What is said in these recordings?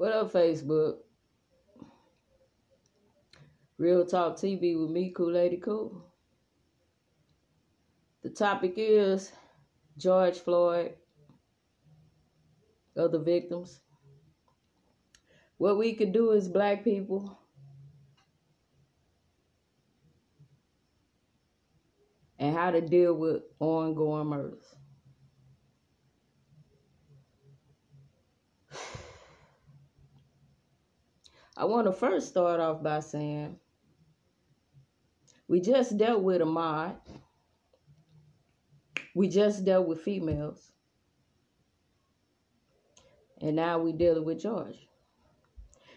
What up, Facebook? Real Talk TV with me, Cool Lady Cool. The topic is George Floyd, other victims. What we can do as black people and how to deal with ongoing murders. I want to first start off by saying we just dealt with Ahmaud. We just dealt with females. And now we're dealing with George.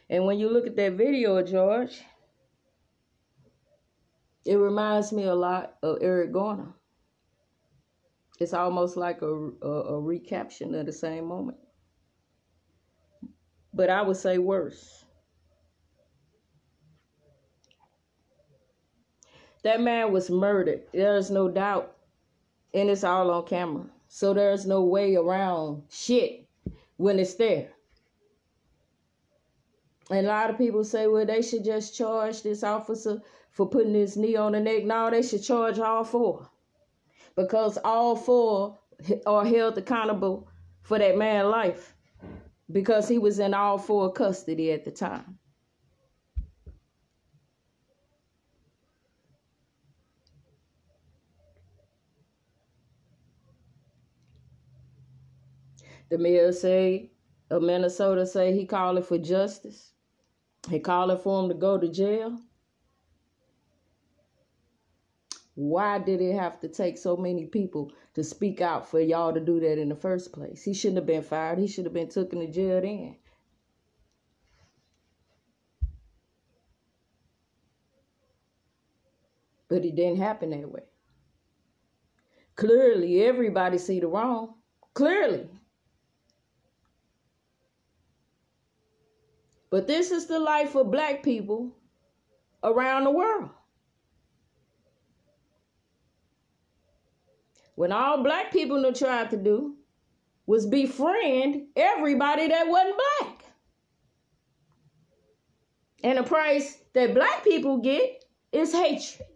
And when you look at that video of George, it reminds me a lot of Eric Garner. It's almost like a, a, a recaption of the same moment. But I would say worse. That man was murdered. There's no doubt. And it's all on camera. So there's no way around shit when it's there. And a lot of people say, well, they should just charge this officer for putting his knee on the neck. No, they should charge all four. Because all four are held accountable for that man's life. Because he was in all four custody at the time. The mayor say, of Minnesota say he calling for justice. He calling for him to go to jail. Why did it have to take so many people to speak out for y'all to do that in the first place? He shouldn't have been fired. He should have been taken to jail then. But it didn't happen that way. Clearly, everybody see the wrong. Clearly. But this is the life of black people around the world. When all black people tried to do was befriend everybody that wasn't black. And the price that black people get is hatred.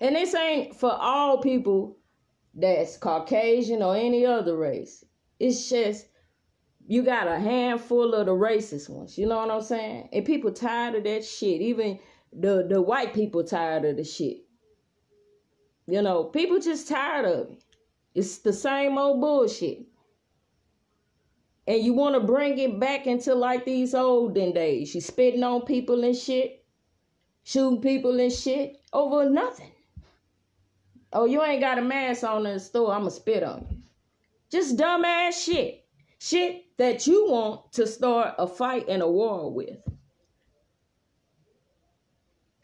And this ain't for all people that's Caucasian or any other race. It's just you got a handful of the racist ones. You know what I'm saying? And people tired of that shit. Even the the white people tired of the shit. You know, people just tired of it. It's the same old bullshit. And you want to bring it back into like these olden days. You spitting on people and shit, shooting people and shit over nothing. Oh, you ain't got a mask on in the store. I'ma spit on you. Just dumbass shit. Shit that you want to start a fight and a war with.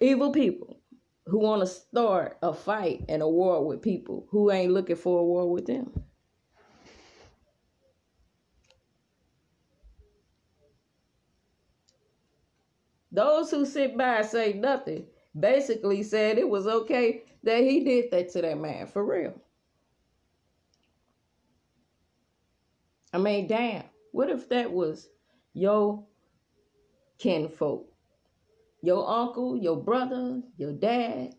Evil people who want to start a fight and a war with people who ain't looking for a war with them. Those who sit by and say nothing basically said it was okay that he did that to that man for real. I mean, damn, what if that was your kinfolk? Your uncle, your brother, your dad,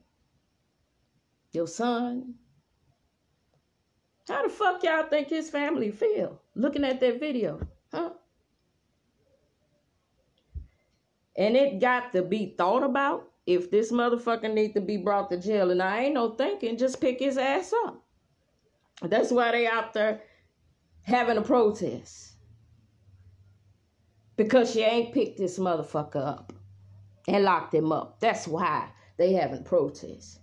your son? How the fuck y'all think his family feel looking at that video? Huh? And it got to be thought about if this motherfucker need to be brought to jail, and I ain't no thinking, just pick his ass up. That's why they out there having a protest. Because she ain't picked this motherfucker up and locked him up. That's why they having protests.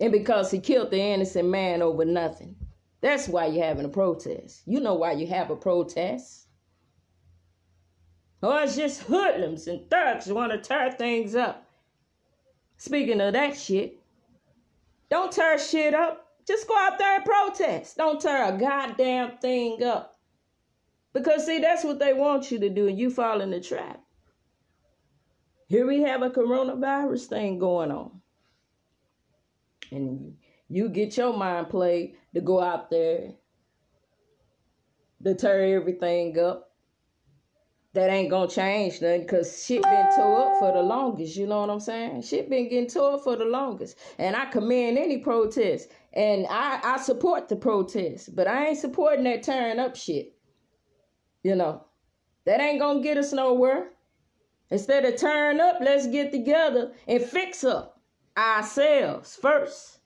And because he killed the innocent man over nothing. That's why you're having a protest. You know why you have a protest. Oh, or it's just hoodlums and thugs who want to tear things up. Speaking of that shit, don't tear shit up. Just go out there and protest. Don't tear a goddamn thing up. Because, see, that's what they want you to do, and you fall in the trap. Here we have a coronavirus thing going on. And You get your mind played to go out there to tear everything up. That ain't gonna change nothing because shit been tore up for the longest. You know what I'm saying? Shit been getting tore up for the longest. And I commend any protest. And I, I support the protest. But I ain't supporting that tearing up shit. You know. That ain't gonna get us nowhere. Instead of tearing up, let's get together and fix up ourselves first.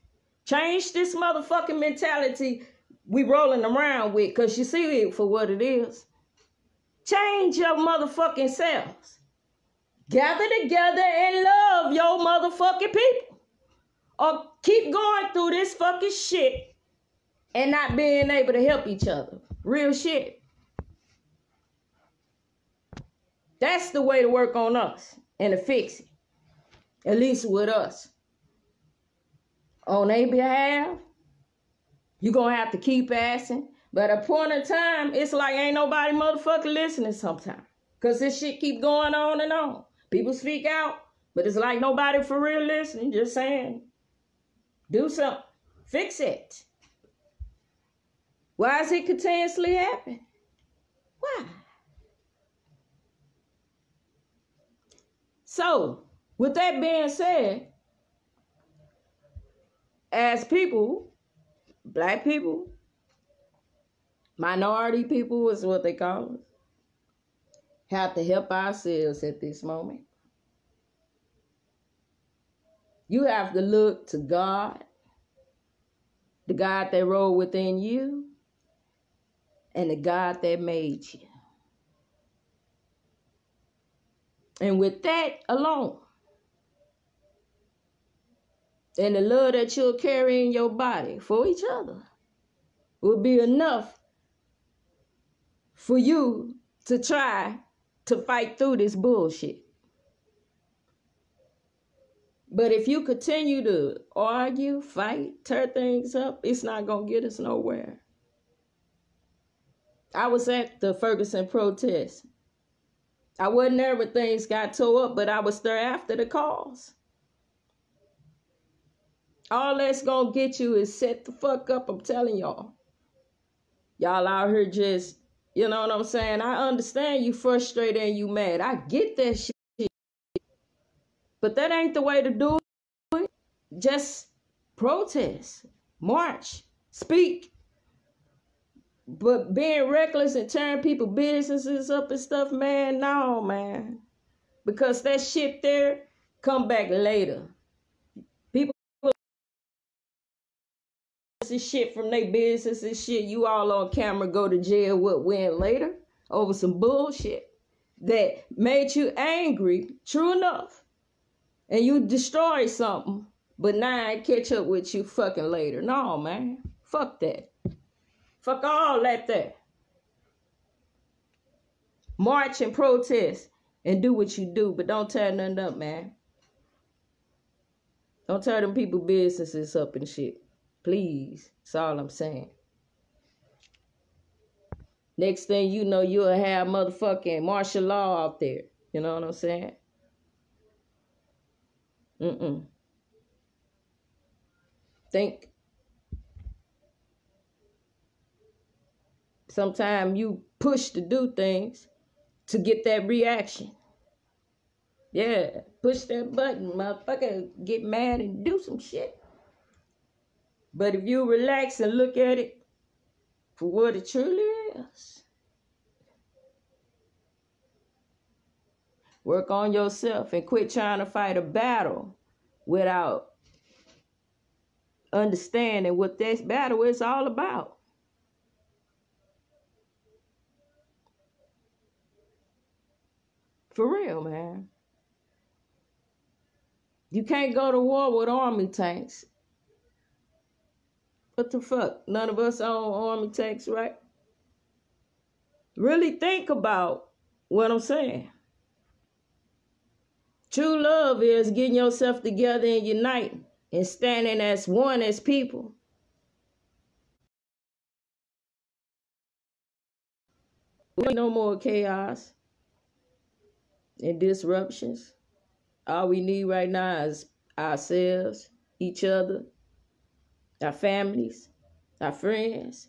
Change this motherfucking mentality we rolling around with, cause you see it for what it is. Change your motherfucking selves. Gather together and love your motherfucking people. Or keep going through this fucking shit and not being able to help each other. Real shit. That's the way to work on us and to fix it. At least with us. On their behalf, you're gonna have to keep asking. But a point in time, it's like ain't nobody motherfucking listening sometimes. Cause this shit keep going on and on. People speak out, but it's like nobody for real listening, just saying, do something. Fix it. Why is it continuously happening? Why? So, with that being said, as people, black people, minority people is what they call us, have to help ourselves at this moment. You have to look to God, the God that rolled within you, and the God that made you. And with that alone, and the love that you'll carry in your body for each other will be enough for you to try to fight through this bullshit. But if you continue to argue, fight, tear things up, it's not going to get us nowhere. I was at the Ferguson protest I wasn't there when things got tore up, but I was there after the cause. All that's gonna get you is set the fuck up, I'm telling y'all. Y'all out here just, you know what I'm saying? I understand you frustrated and you mad. I get that shit. But that ain't the way to do it. Just protest, march, speak, but being reckless and tearing people businesses up and stuff, man, no, man. Because that shit there come back later. People this shit from their business and shit. You all on camera go to jail what win later over some bullshit that made you angry, true enough. And you destroy something, but now I catch up with you fucking later. No, man. Fuck that. Fuck all that there. March and protest and do what you do, but don't tear nothing up, man. Don't tear them people businesses up and shit. Please. That's all I'm saying. Next thing you know, you'll have motherfucking martial law out there. You know what I'm saying? Mm-mm. Think Sometimes you push to do things to get that reaction. Yeah, push that button, motherfucker. Get mad and do some shit. But if you relax and look at it for what it truly is, work on yourself and quit trying to fight a battle without understanding what this battle is all about. For real, man. You can't go to war with army tanks. What the fuck? None of us own army tanks, right? Really think about what I'm saying. True love is getting yourself together and uniting and standing as one as people. We no more chaos and disruptions. All we need right now is ourselves, each other, our families, our friends,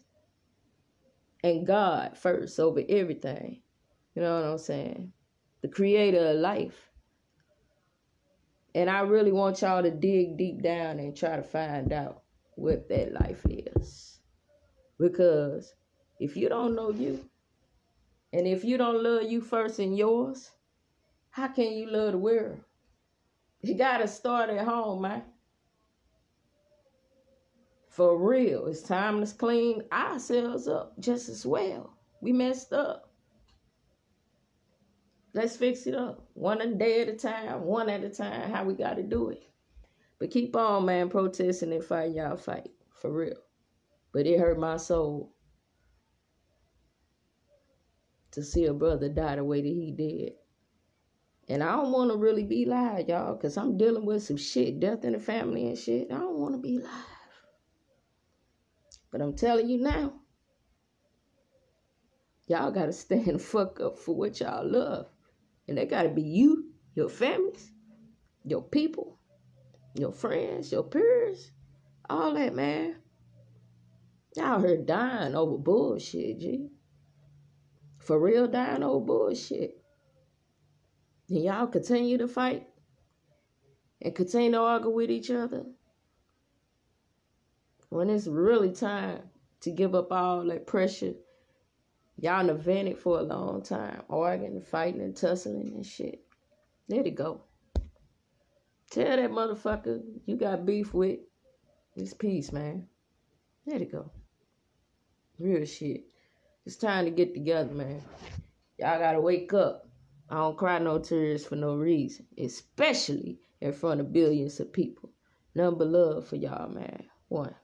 and God first over everything. You know what I'm saying? The creator of life. And I really want y'all to dig deep down and try to find out what that life is. Because if you don't know you, and if you don't love you first and yours, how can you love the world? You gotta start at home, man. For real, it's time to clean ourselves up just as well. We messed up. Let's fix it up. One day at a time, one at a time, how we got to do it. But keep on, man, protesting and fighting y'all fight. For real. But it hurt my soul to see a brother die the way that he did. And I don't want to really be lied, y'all, because I'm dealing with some shit, death in the family and shit. I don't want to be live. But I'm telling you now, y'all got to stand fuck up for what y'all love. And that got to be you, your families, your people, your friends, your peers, all that, man. Y'all heard dying over bullshit, G. For real, dying over bullshit. And y'all continue to fight and continue to argue with each other when it's really time to give up all that pressure Y'all have vented for a long time, arguing, fighting, and tussling and shit. Let it go. Tell that motherfucker you got beef with. It's peace, man. Let it go. Real shit. It's time to get together, man. Y'all gotta wake up. I don't cry no tears for no reason, especially in front of billions of people. Number love for y'all, man. One.